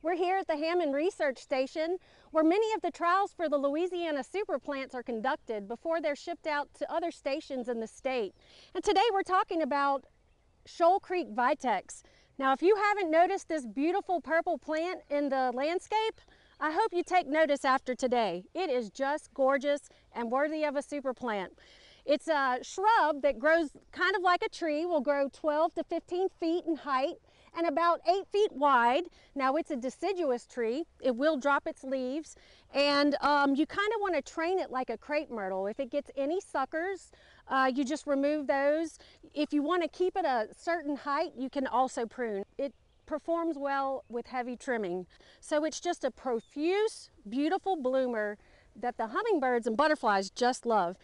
We're here at the Hammond Research Station where many of the trials for the Louisiana super plants are conducted before they're shipped out to other stations in the state. And today we're talking about Shoal Creek Vitex. Now if you haven't noticed this beautiful purple plant in the landscape, I hope you take notice after today. It is just gorgeous and worthy of a super plant. It's a shrub that grows kind of like a tree, will grow 12 to 15 feet in height and about eight feet wide. Now it's a deciduous tree. It will drop its leaves and um, you kind of want to train it like a crepe myrtle. If it gets any suckers, uh, you just remove those. If you want to keep it a certain height, you can also prune. It performs well with heavy trimming. So it's just a profuse, beautiful bloomer that the hummingbirds and butterflies just love.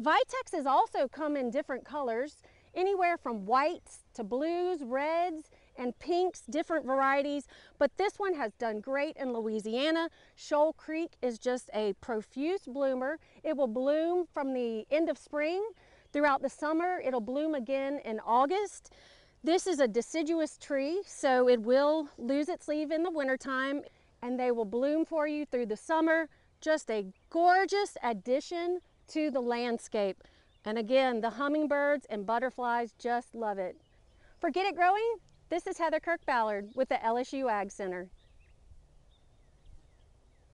Vitex has also come in different colors, anywhere from whites to blues, reds, and pinks, different varieties, but this one has done great in Louisiana. Shoal Creek is just a profuse bloomer. It will bloom from the end of spring throughout the summer. It'll bloom again in August. This is a deciduous tree, so it will lose its leaf in the wintertime and they will bloom for you through the summer. Just a gorgeous addition to the landscape. And again, the hummingbirds and butterflies just love it. For Get It Growing? This is Heather Kirk-Ballard with the LSU AgCenter.